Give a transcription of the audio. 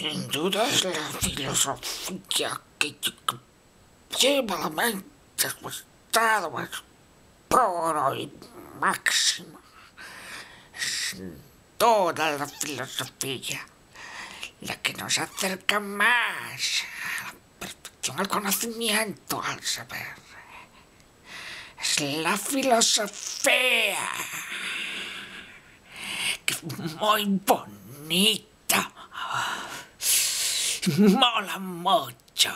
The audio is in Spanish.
Sin duda es la filosofía que lleva la mente a su estado más puro y máximo. Sin toda la filosofía la que nos acerca más a la perfección, al conocimiento, al saber. Es la filosofía. Que es muy bonita. mala mocha.